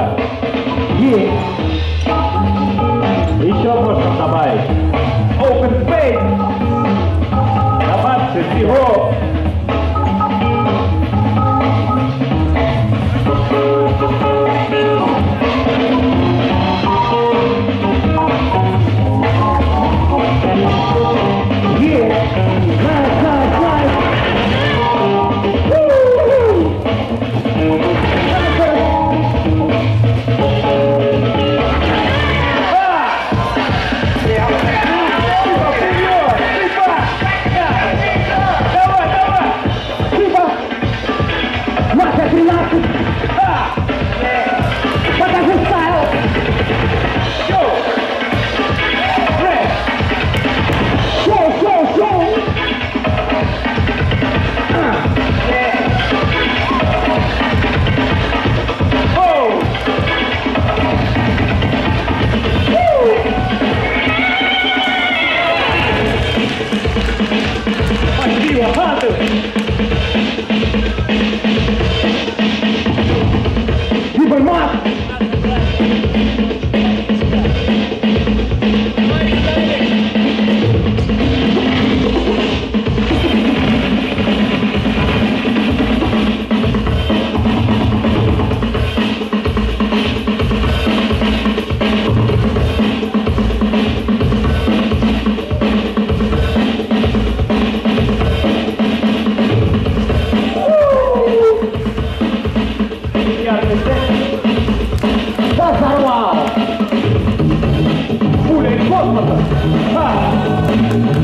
Четко. Есть. Еще можно добавить. Open space. Добавьте всего.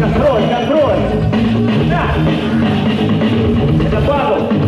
Контроль, контроль! Да! Это бабл!